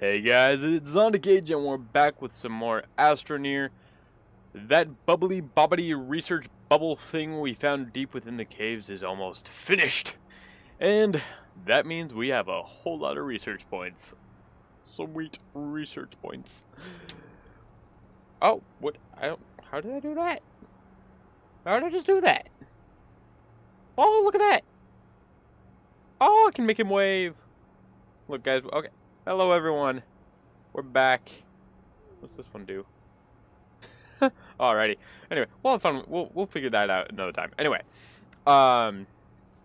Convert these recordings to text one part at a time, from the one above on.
Hey guys, it's Zonic and we're back with some more Astroneer. That bubbly bobbity research bubble thing we found deep within the caves is almost finished. And that means we have a whole lot of research points. Sweet research points. Oh, what? I don't. How did I do that? How did I just do that? Oh, look at that! Oh, I can make him wave. Look, guys. Okay. Hello, everyone. We're back. What's this one do? Alrighty. Anyway, we'll have fun. We'll we'll figure that out another time. Anyway, um,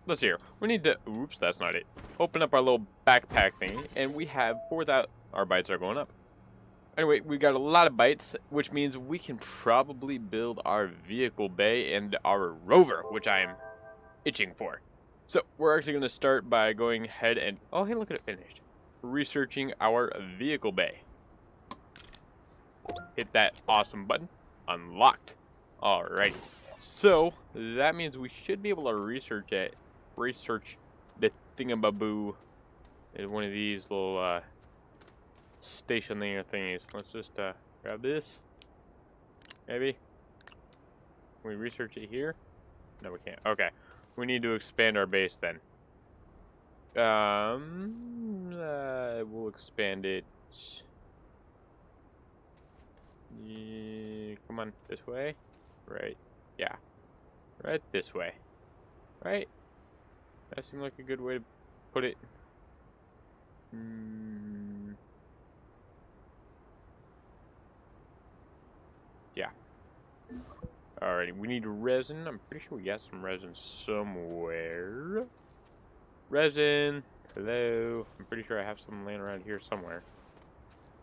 let's see here. We need to. Oops, that's not it. Open up our little backpack thing, and we have four thousand. Our bytes are going up. Anyway, we got a lot of bytes, which means we can probably build our vehicle bay and our rover, which I am itching for. So we're actually going to start by going ahead and oh hey look at it finished researching our vehicle bay. Hit that awesome button. Unlocked. Alrighty. So, that means we should be able to research it. Research the thingamaboo in one of these little uh, stationary thingies. Let's just uh, grab this. Maybe. Can we research it here? No, we can't. Okay. We need to expand our base then. Um, uh, we'll expand it. Yeah, come on, this way? Right, yeah. Right this way. Right? That seems like a good way to put it. Mm. Yeah. Alrighty, we need resin. I'm pretty sure we got some resin somewhere. Resin. Hello. I'm pretty sure I have some laying around here somewhere.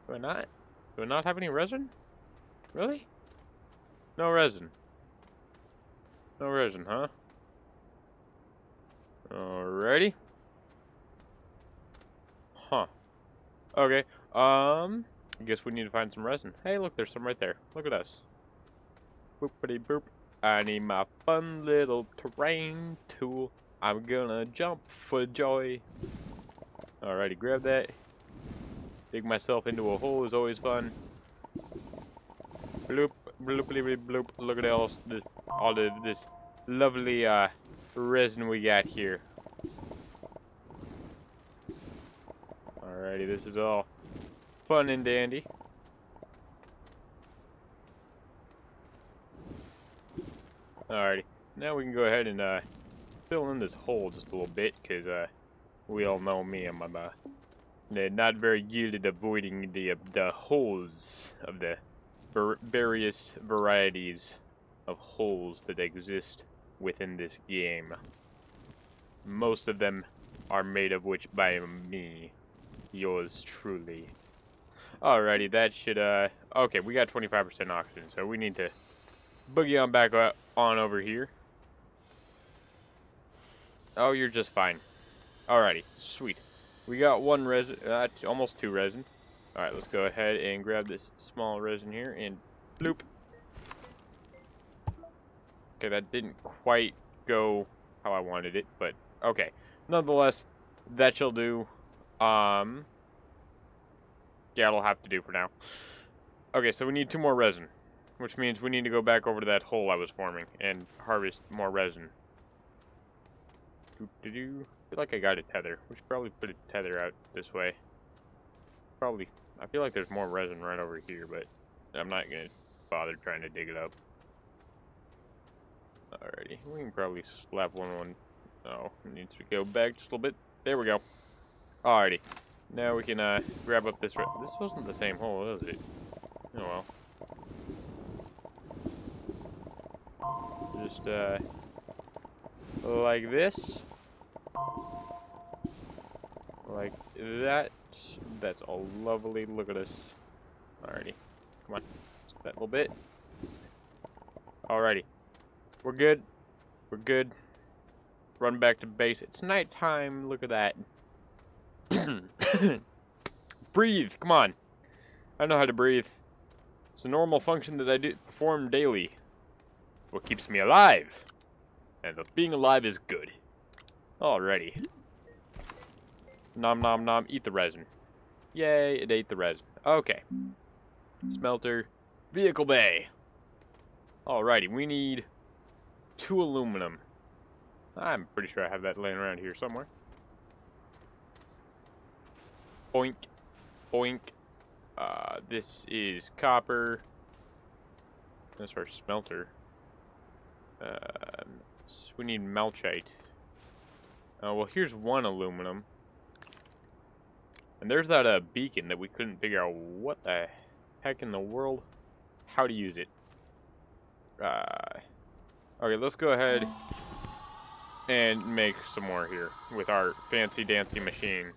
Do I not? Do I not have any resin? Really? No resin. No resin, huh? Alrighty. Huh. Okay. Um, I guess we need to find some resin. Hey, look, there's some right there. Look at us. Boopity boop. I need my fun little terrain tool. I'm gonna jump for joy. Alrighty, grab that. Dig myself into a hole is always fun. Bloop, bloop, bloop, bloop. Look at all this, all of this lovely uh, resin we got here. Alrighty, this is all fun and dandy. Alrighty, now we can go ahead and uh, fill in this hole just a little bit, because uh, we all know me, I'm, uh, not very good at avoiding the, uh, the holes of the various varieties of holes that exist within this game. Most of them are made of which by me, yours truly. Alrighty, that should, uh, okay, we got 25% oxygen, so we need to boogie on back on over here. Oh, you're just fine. Alrighty, sweet. We got one resin, uh, almost two resin. Alright, let's go ahead and grab this small resin here and bloop. Okay, that didn't quite go how I wanted it, but okay. Nonetheless, that shall do. Um, yeah, it'll have to do for now. Okay, so we need two more resin, which means we need to go back over to that hole I was forming and harvest more resin. I feel like I got a tether. We should probably put a tether out this way. Probably. I feel like there's more resin right over here, but I'm not gonna bother trying to dig it up. Alrighty, we can probably slap one one. Oh, needs to go back just a little bit. There we go. Alrighty. Now we can uh, grab up this. This wasn't the same hole, was it? Oh well. Just uh, like this. Like that. That's all lovely. Look at this. Alrighty. Come on. Just that little bit. Alrighty. We're good. We're good. Run back to base. It's nighttime. Look at that. breathe. Come on. I know how to breathe. It's a normal function that I do perform daily. What keeps me alive. And the being alive is good. Alrighty. Nom nom nom, eat the resin. Yay, it ate the resin. Okay. Smelter. Vehicle bay. Alrighty, we need two aluminum. I'm pretty sure I have that laying around here somewhere. Boink. Boink. Uh, this is copper. That's our smelter. Uh, we need malachite. Oh, well, here's one aluminum. And there's that uh, beacon that we couldn't figure out what the heck in the world, how to use it. Uh, okay, let's go ahead and make some more here with our fancy dancy machine.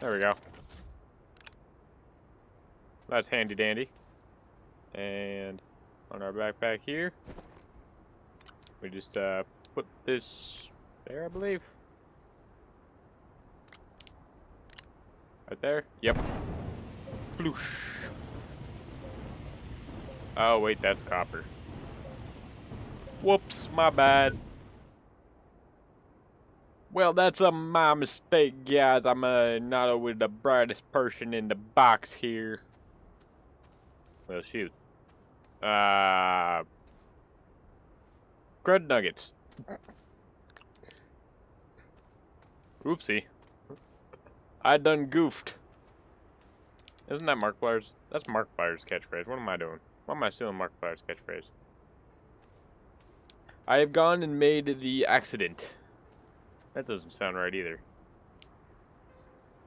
There we go. That's handy dandy. And on our backpack here, we just uh, put this there, I believe. Right there? Yep. Bloosh. Oh, wait, that's copper. Whoops, my bad. Well, that's a my mistake, guys. I'm uh, not always the brightest person in the box here. Well, shoot. Uh, crud nuggets. Oopsie. I done goofed. Isn't that Markiplier's? That's Markiplier's catchphrase. What am I doing? Why am I stealing Markiplier's catchphrase? I have gone and made the accident. That doesn't sound right either.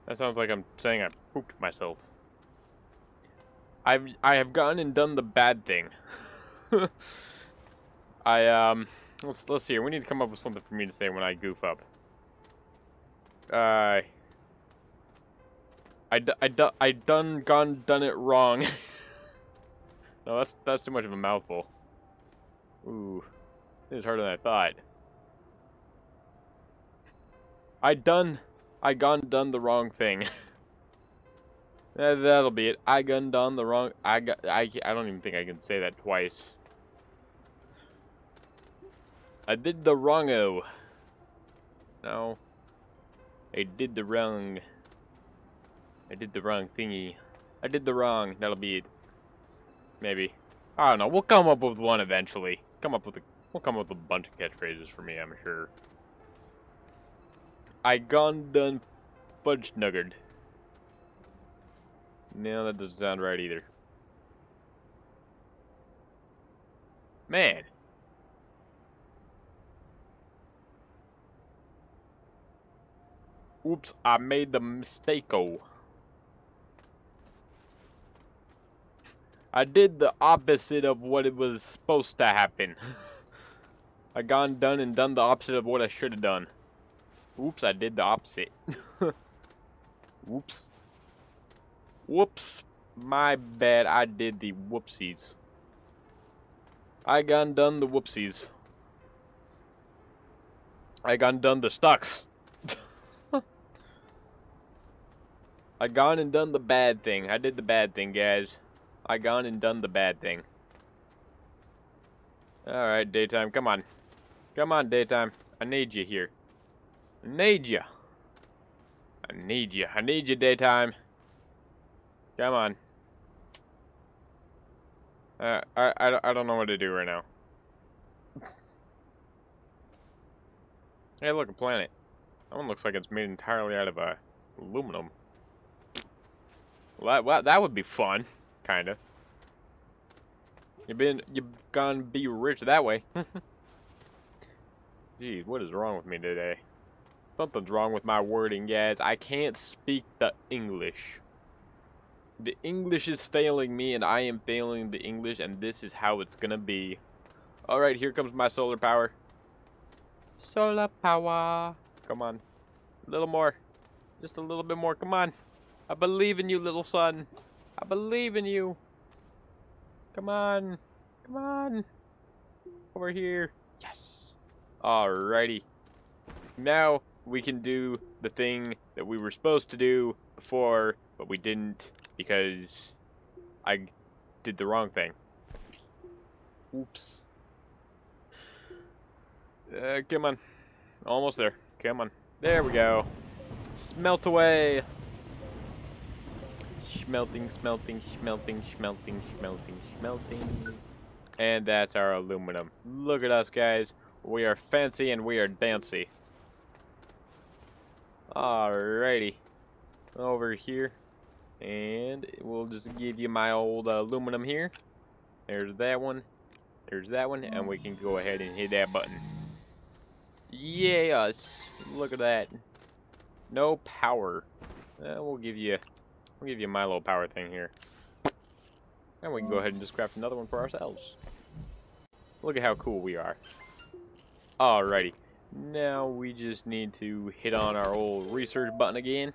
That sounds like I'm saying I pooped myself. I've I have gone and done the bad thing. I um let's let's see here. We need to come up with something for me to say when I goof up. Uh I, I, I done gone done it wrong. no, that's that's too much of a mouthful. Ooh. Is harder than I thought. I done I gone done the wrong thing. That'll be it. I gone done the wrong I got I I don't even think I can say that twice. I did the wrongo. No. I did the wrong I did the wrong thingy. I did the wrong. That'll be it. Maybe. I don't know. We'll come up with one eventually. Come up with a. We'll come up with a bunch of catchphrases for me. I'm sure. I gone done fudge nuggered. No, that doesn't sound right either. Man. Oops, I made the mistake-o. I did the opposite of what it was supposed to happen. I gone done and done the opposite of what I should have done. Oops, I did the opposite. Whoops. Whoops. My bad, I did the whoopsies. I gone done the whoopsies. I gone done the stucks. I gone and done the bad thing. I did the bad thing, guys. I gone and done the bad thing. Alright, daytime, come on. Come on, daytime. I need you here. I need you. I need you. I need you, daytime. Come on. Uh, I, I, I don't know what to do right now. hey, look, a planet. That one looks like it's made entirely out of uh, aluminum. Well, that, well, that would be fun. Kinda. You've been, you've gonna be rich that way. Geez, what is wrong with me today? Something's wrong with my wording, guys. I can't speak the English. The English is failing me, and I am failing the English, and this is how it's gonna be. Alright, here comes my solar power. Solar power. Come on. A little more. Just a little bit more. Come on. I believe in you, little sun. I believe in you. Come on. Come on. Over here. Yes. Alrighty. Now we can do the thing that we were supposed to do before, but we didn't because I did the wrong thing. Oops. Uh, come on. Almost there. Come on. There we go. Smelt away. Smelting, smelting, smelting, smelting, smelting, smelting. And that's our aluminum. Look at us, guys. We are fancy and we are dancy. Alrighty. Over here. And we'll just give you my old uh, aluminum here. There's that one. There's that one. And we can go ahead and hit that button. Yes. Look at that. No power. Uh, we'll give you we'll give you my little power thing here. And we can go ahead and just craft another one for ourselves. Look at how cool we are. Alrighty. Now we just need to hit on our old research button again.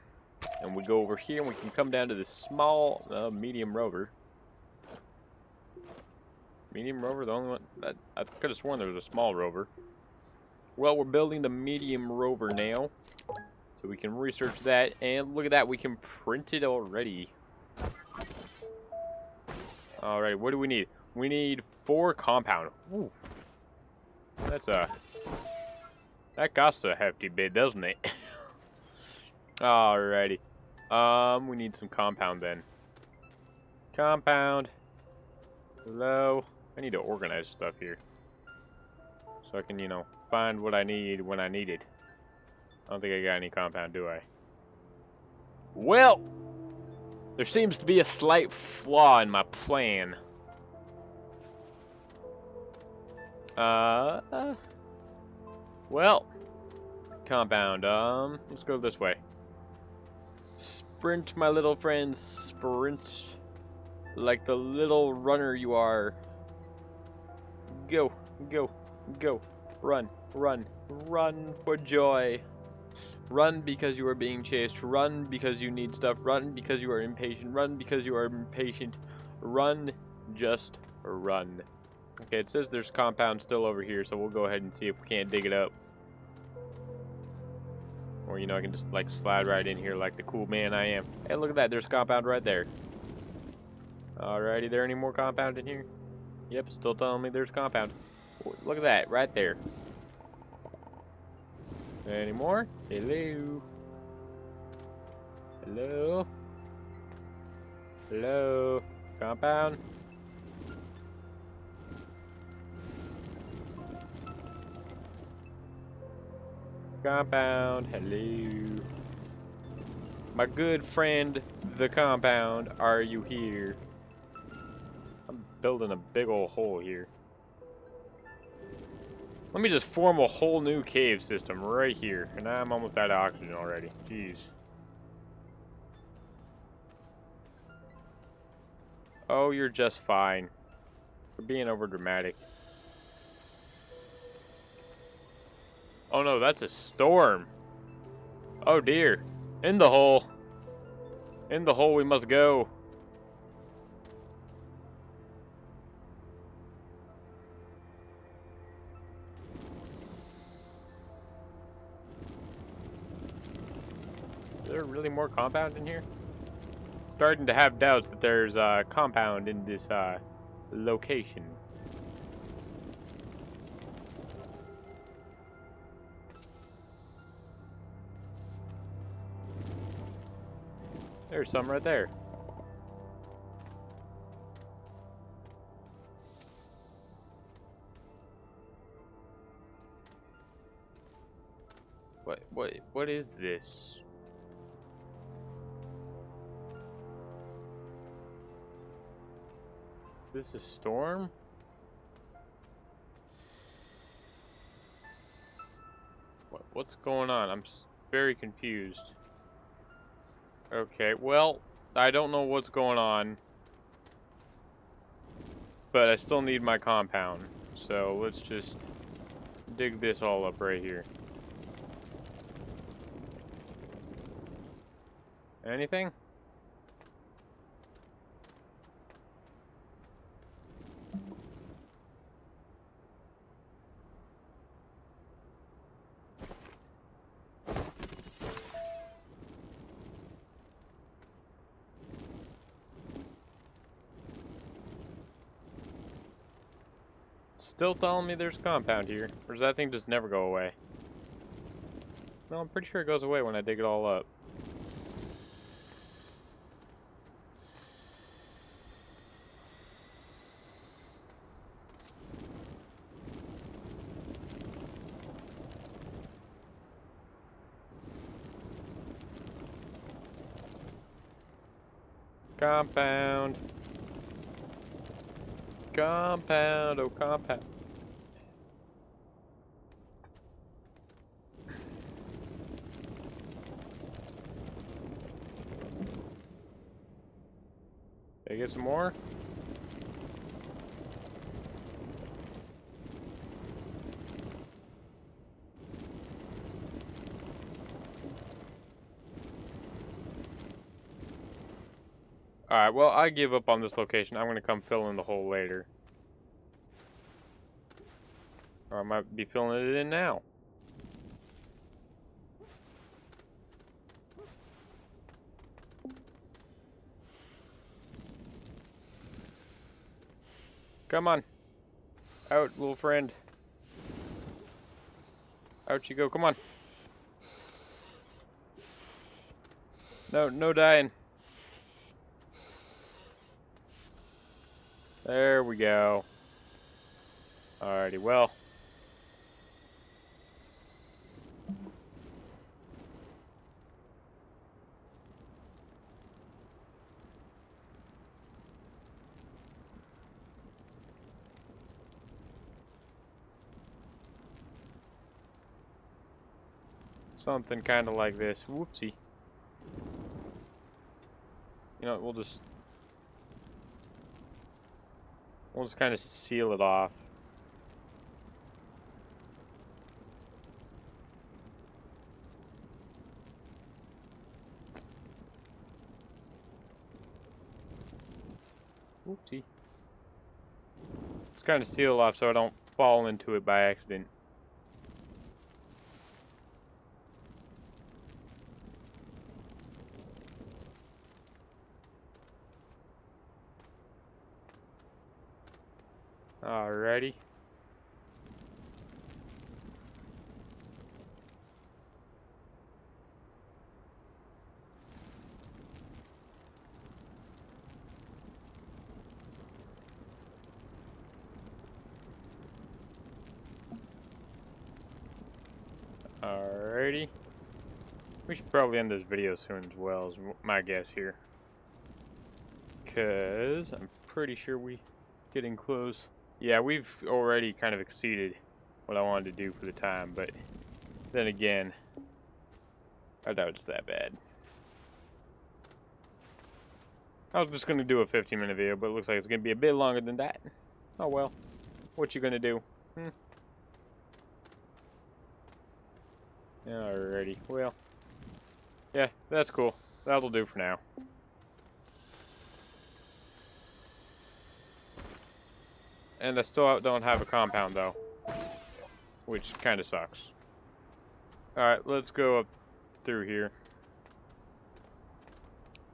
And we go over here and we can come down to the small, uh, medium rover. Medium rover, the only one, I, I could have sworn there was a small rover. Well, we're building the medium rover now. So we can research that. And look at that, we can print it already. Alright, what do we need? We need four compound. Ooh. That's a... That costs a hefty bit, doesn't it? Alrighty. Um, we need some compound then. Compound. Hello. I need to organize stuff here. So I can, you know, find what I need when I need it. I don't think I got any compound, do I? Well, there seems to be a slight flaw in my plan. Uh, well, compound, um, let's go this way. Sprint, my little friend, sprint. Like the little runner you are. Go, go, go. Run, run, run for joy. Run because you are being chased. Run because you need stuff. Run because you are impatient. Run because you are impatient. Run, just run. Okay, it says there's compound still over here, so we'll go ahead and see if we can't dig it up. Or, you know, I can just, like, slide right in here like the cool man I am. Hey, look at that. There's compound right there. Alrighty, there any more compound in here? Yep, still telling me there's compound. Look at that, right there. Any more? Hello? Hello? Hello? Compound? Compound, hello. My good friend, the compound, are you here? I'm building a big old hole here. Let me just form a whole new cave system right here. And I'm almost out of oxygen already. Jeez. Oh, you're just fine. We're being over Oh no, that's a storm. Oh dear. In the hole. In the hole we must go. Is there really more compound in here? Starting to have doubts that there's a compound in this uh, location. There's some right there. What, what, what is this? This is storm? What, what's going on? I'm very confused. Okay, well, I don't know what's going on. But I still need my compound. So let's just dig this all up right here. Anything? Still telling me there's a compound here. Or does that thing just never go away? No, I'm pretty sure it goes away when I dig it all up. Compound. Compound. Did I get some more? Alright, well, I give up on this location. I'm going to come fill in the hole later. Or I might be filling it in now. Come on. Out, little friend. Out you go, come on. No, no dying. There we go. Alrighty, well. Something kind of like this. Whoopsie. You know, we'll just We'll just kind of seal it off. Oopsie. It's kind of seal off so I don't fall into it by accident. Alrighty. Alrighty. We should probably end this video soon as well, is my guess here. Because I'm pretty sure we getting close. Yeah, we've already kind of exceeded what I wanted to do for the time, but then again, I doubt it's that bad. I was just going to do a 15 minute video, but it looks like it's going to be a bit longer than that. Oh well. What you going to do? Hmm? Alrighty, well. Yeah, that's cool. That'll do for now. And I still don't have a compound, though. Which kind of sucks. Alright, let's go up through here.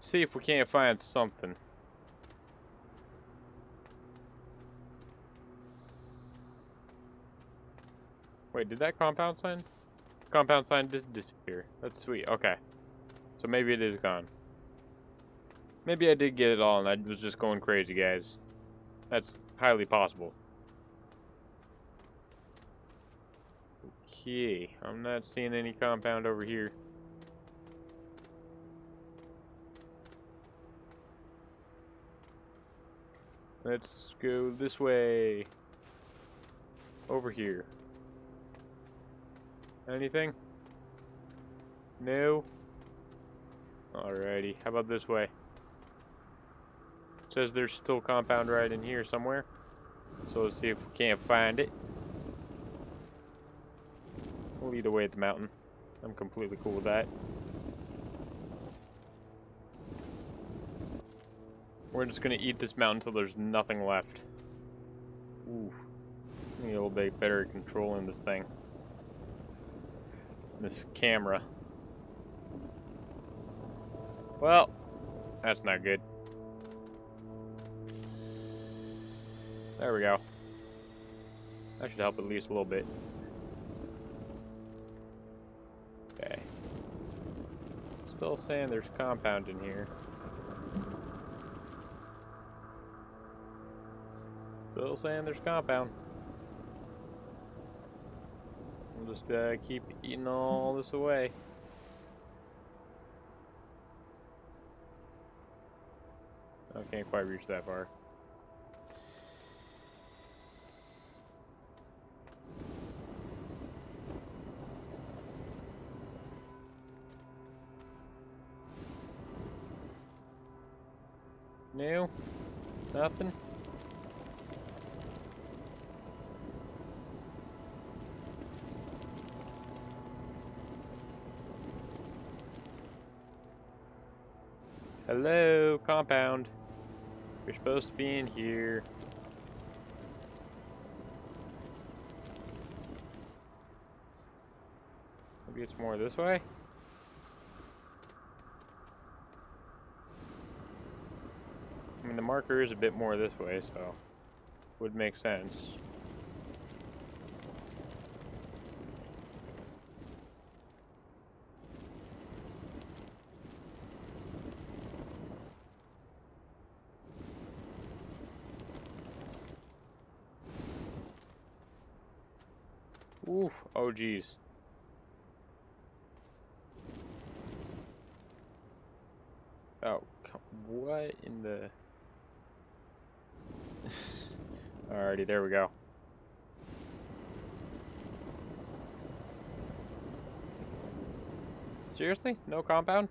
See if we can't find something. Wait, did that compound sign? Compound sign did disappear. That's sweet. Okay. So maybe it is gone. Maybe I did get it all and I was just going crazy, guys. That's highly possible. Okay, I'm not seeing any compound over here. Let's go this way. Over here. Anything? No? Alrighty, how about this way? Says there's still compound right in here somewhere. So let's see if we can't find it. We'll lead away at the mountain. I'm completely cool with that. We're just gonna eat this mountain until there's nothing left. Ooh. Need a little bit better control in this thing. This camera. Well, that's not good. There we go. That should help at least a little bit. Okay. Still saying there's compound in here. Still saying there's compound. We'll just uh, keep eating all this away. I can't quite reach that far. New? Nothing? Hello, compound. You're supposed to be in here. Maybe it's more this way? I mean, the marker is a bit more this way, so would make sense. Oof. Oh, geez. Oh, what in the... Alrighty, there we go. Seriously? No compound?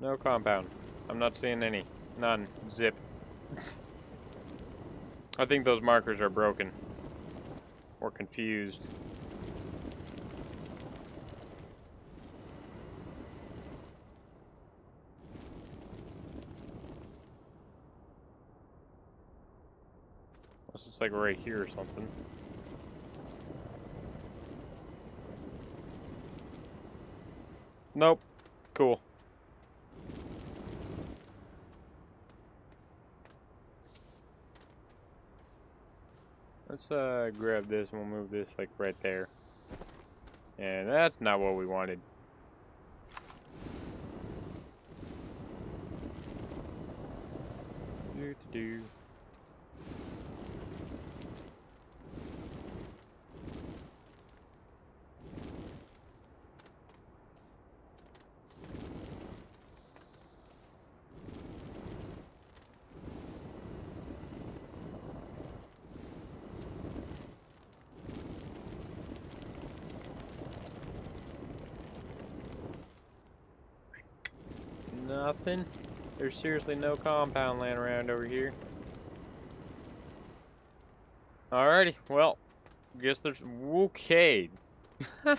No compound. I'm not seeing any. None. Zip. I think those markers are broken. Or confused. It's like right here or something. Nope. Cool. Let's uh, grab this and we'll move this like right there. And that's not what we wanted. Do to do. Nothing. There's seriously no compound land around over here. Alrighty, well, guess there's... Okay.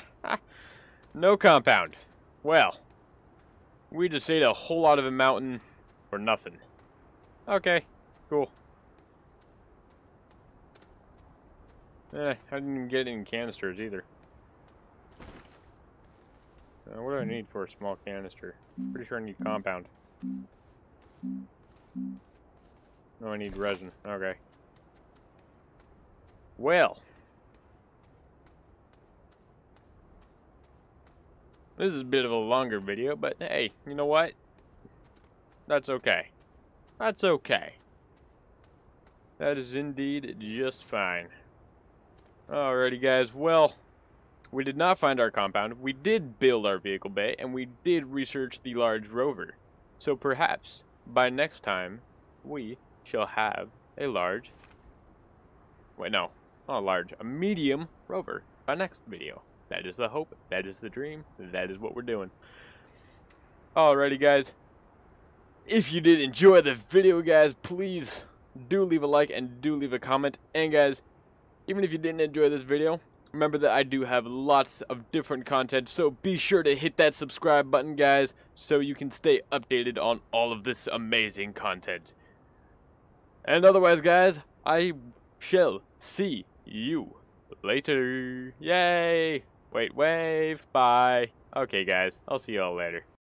no compound. Well, we just ate a whole lot of a mountain for nothing. Okay, cool. Eh, I didn't get any canisters either. Uh, what do I need for a small canister? Pretty sure I need compound. No, I need resin. Okay. Well. This is a bit of a longer video, but hey, you know what? That's okay. That's okay. That is indeed just fine. Alrighty, guys. Well, we did not find our compound, we did build our vehicle bay, and we did research the large rover. So perhaps, by next time, we shall have a large... Wait, no, not a large, a medium rover by next video. That is the hope, that is the dream, that is what we're doing. Alrighty, guys. If you did enjoy the video, guys, please do leave a like and do leave a comment. And guys, even if you didn't enjoy this video, Remember that I do have lots of different content, so be sure to hit that subscribe button, guys, so you can stay updated on all of this amazing content. And otherwise, guys, I shall see you later. Yay! Wait, wave. Bye. Okay, guys, I'll see you all later.